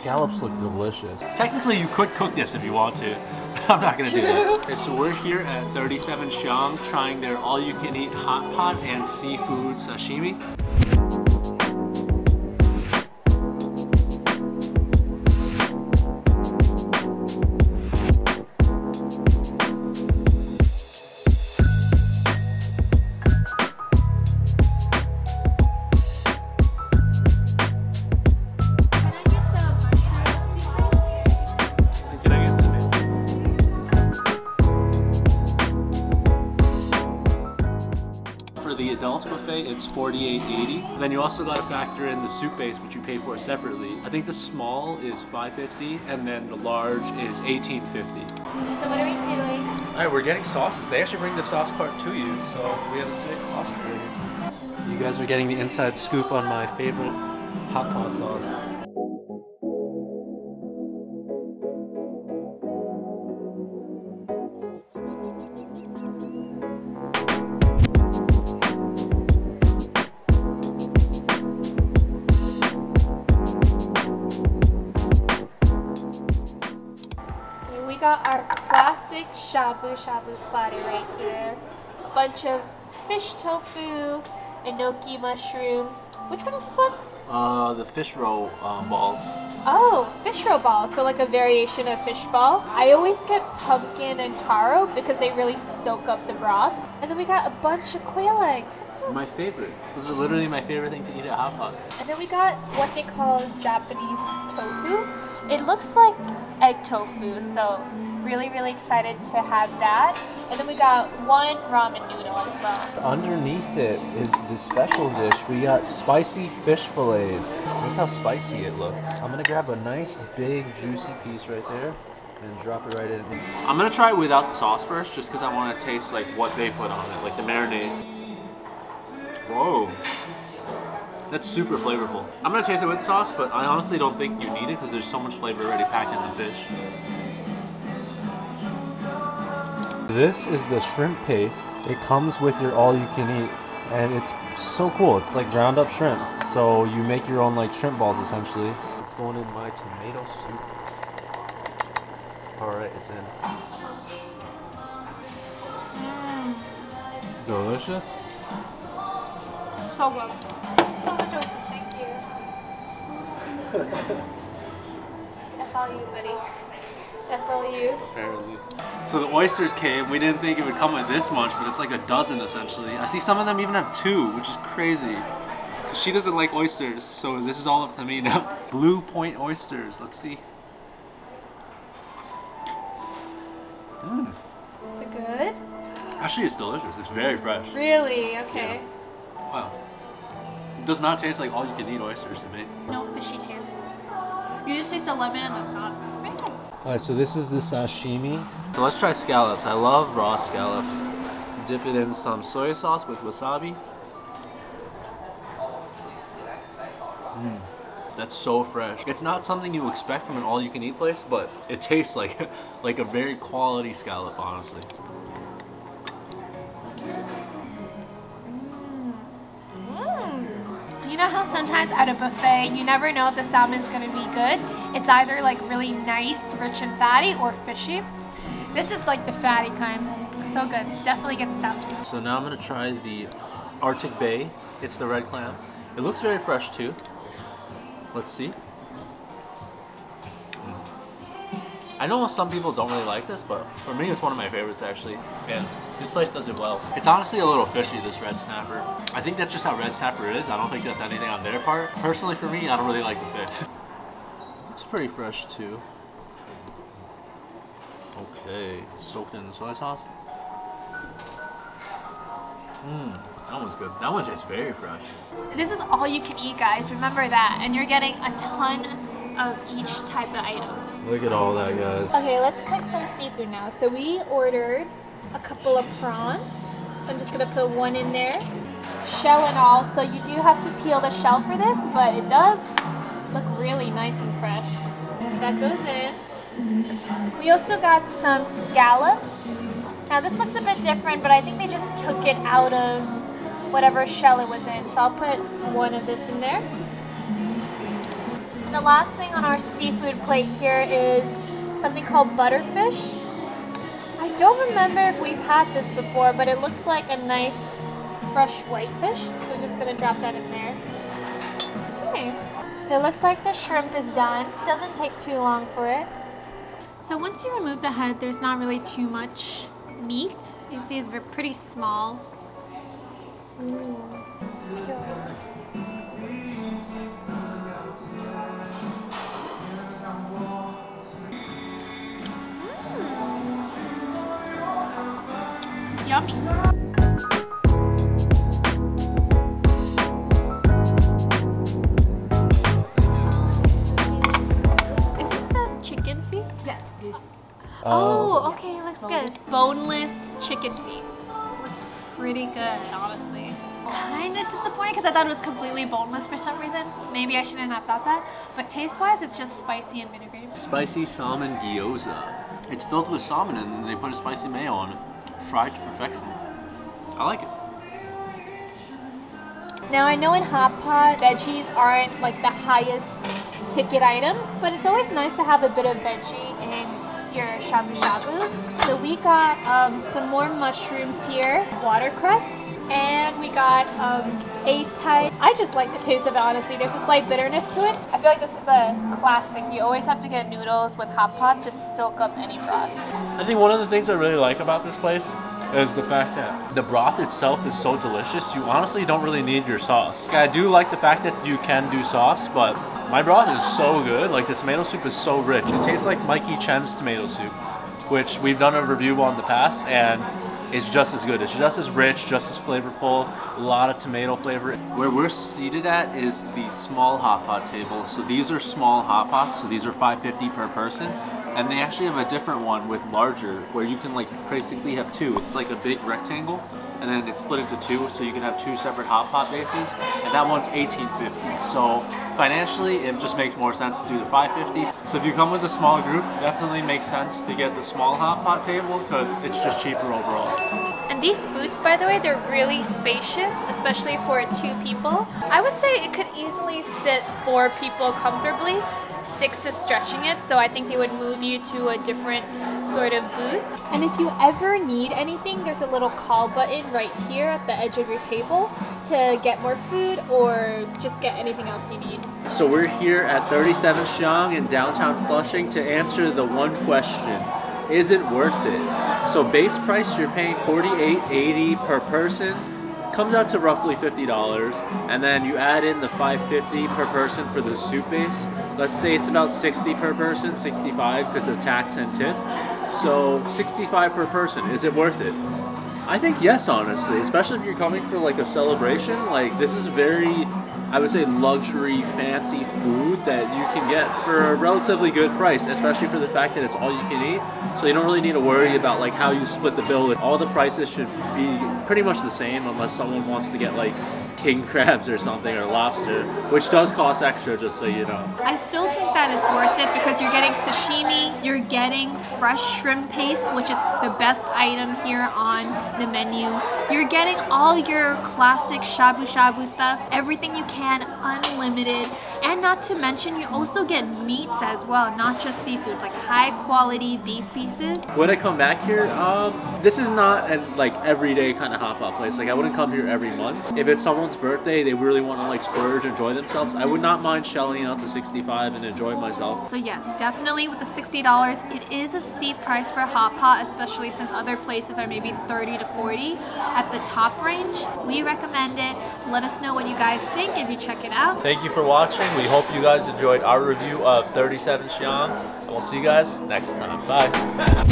Scallops look delicious. Technically, you could cook this if you want to. But I'm not gonna do that. Okay, so we're here at 37 Xiang trying their all-you-can-eat hot pot and seafood sashimi. Adults buffet, it's $48.80. Then you also got to factor in the soup base, which you pay for separately. I think the small is $5.50, and then the large is $18.50. So what are we doing? All right, we're getting sauces. They actually bring the sauce cart to you, so we have a straight sauce for you. You guys are getting the inside scoop on my favorite hot pot sauce. Classic shabu shabu platter right here. A bunch of fish tofu, enoki mushroom. Which one is this one? Uh, the fish roll um, balls. Oh, fish roll balls. So like a variation of fish ball. I always get pumpkin and taro because they really soak up the broth. And then we got a bunch of quail eggs. My favorite. Those are literally my favorite thing to eat at hot pot. And then we got what they call Japanese tofu. It looks like egg tofu, so really, really excited to have that. And then we got one ramen noodle as well. Underneath it is the special dish. We got spicy fish fillets. Look how spicy it looks. I'm gonna grab a nice big juicy piece right there and drop it right in. I'm gonna try it without the sauce first, just because I want to taste like what they put on it, like the marinade. Whoa, that's super flavorful. I'm gonna taste it with sauce, but I honestly don't think you need it because there's so much flavor already packed in the fish. This is the shrimp paste. It comes with your all you can eat and it's so cool. It's like ground up shrimp. So you make your own like shrimp balls essentially. It's going in my tomato soup. All right, it's in. Mm. Delicious. So good. So much oysters, thank you. That's all you, buddy. That's all you. Apparently. So the oysters came. We didn't think it would come with this much, but it's like a dozen essentially. I see some of them even have two, which is crazy. 'Cause She doesn't like oysters, so this is all up to me now. Blue Point oysters. Let's see. Mm. Is it good? Actually, it's delicious. It's very fresh. Really? Okay. Wow. It does not taste like all you can eat oysters to me. No fishy taste. You just taste the lemon and the sauce. All right, so this is the sashimi. So let's try scallops. I love raw scallops. Dip it in some soy sauce with wasabi. Mm, that's so fresh. It's not something you expect from an all-you-can-eat place, but it tastes like like a very quality scallop, honestly. You know how sometimes at a buffet you never know if the salmon's gonna be good? It's either like really nice, rich and fatty, or fishy. This is like the fatty kind. So good. Definitely get this out. So now I'm gonna try the Arctic Bay. It's the red clam. It looks very fresh too. Let's see. I know some people don't really like this, but for me it's one of my favorites actually. And this place does it well. It's honestly a little fishy, this red snapper. I think that's just how red snapper is. I don't think that's anything on their part. Personally for me, I don't really like the fish. Looks pretty fresh too. Okay, soaked in the soy sauce. Mmm, that one's good. That one tastes very fresh. This is all you can eat, guys. Remember that. And you're getting a ton of each type of item. Look at all that, guys. Okay, let's cook some seafood now. So we ordered a couple of prawns. So I'm just gonna put one in there. Shell and all. So you do have to peel the shell for this, but it does look really nice and fresh. That goes in. We also got some scallops. Now this looks a bit different, but I think they just took it out of whatever shell it was in. So I'll put one of this in there. And the last thing on our seafood plate here is something called butterfish. I don't remember if we've had this before, but it looks like a nice fresh whitefish. So I'm just gonna drop that in there. Okay. So it looks like the shrimp is done. Doesn't take too long for it. So once you remove the head, there's not really too much meat. You see it's pretty small. It's yummy. Boneless chicken feet. Looks pretty good, honestly. Kind of disappointed because I thought it was completely boneless for some reason. Maybe I shouldn't have thought that. But taste-wise, it's just spicy and vinegary. Spicy salmon gyoza. It's filled with salmon and they put a spicy mayo on it. Fried to perfection. I like it. Now I know in Hot Pot, veggies aren't like the highest ticket items, but it's always nice to have a bit of veggie in your shabu shabu. So we got um, some more mushrooms here, watercress, and we got um, A-choy. I just like the taste of it honestly. There's a slight bitterness to it. I feel like this is a classic. You always have to get noodles with Hot Pot to soak up any broth. I think one of the things I really like about this place is the fact that the broth itself is so delicious. You honestly don't really need your sauce. I do like the fact that you can do sauce, but my broth is so good. Like the tomato soup is so rich. It tastes like Mikey Chen's tomato soup, which we've done a review on in the past, and it's just as good. It's just as rich, just as flavorful. A lot of tomato flavor. Where we're seated at is the small hot pot table. So these are small hot pots. So these are 550 per person and they actually have a different one with larger where you can like basically have two it's like a big rectangle and then it's split into two so you can have two separate hot pot bases and that one's 1850 so financially it just makes more sense to do the 550 so if you come with a small group definitely makes sense to get the small hot pot table because it's just cheaper overall And these booths, by the way, they're really spacious, especially for two people. I would say it could easily sit four people comfortably. Six is stretching it, so I think they would move you to a different sort of booth. And if you ever need anything, there's a little call button right here at the edge of your table to get more food or just get anything else you need. So we're here at 37 Xiang in downtown Flushing to answer the one question. Is it worth it? So base price you're paying 48.80 per person comes out to roughly $50 and then you add in the 550 per person for the soup base. Let's say it's about 60 per person, 65 because of tax and tip. So 65 per person, is it worth it? I think yes, honestly, especially if you're coming for like a celebration. Like this is very, I would say, luxury, fancy food that you can get for a relatively good price, especially for the fact that it's all you can eat. So you don't really need to worry about like how you split the bill. All the prices should be pretty much the same, unless someone wants to get like king crabs or something or lobster, which does cost extra, just so you know. I still that it's worth it because you're getting sashimi, you're getting fresh shrimp paste, which is the best item here on the menu. You're getting all your classic shabu shabu stuff, everything you can, unlimited. And not to mention, you also get meats as well, not just seafood, like high quality beef pieces. When I come back here? Um, this is not a like everyday kind of hot pot place. Like I wouldn't come here every month. If it's someone's birthday, they really want to like splurge, enjoy themselves. I would not mind shelling out the 65 and enjoy myself. So yes, definitely with the $60, it is a steep price for a hot pot, especially since other places are maybe 30 to 40 at the top range. We recommend it. Let us know what you guys think if you check it out. Thank you for watching. We hope you guys enjoyed our review of 37 Xiang. And we'll see you guys next time. Bye.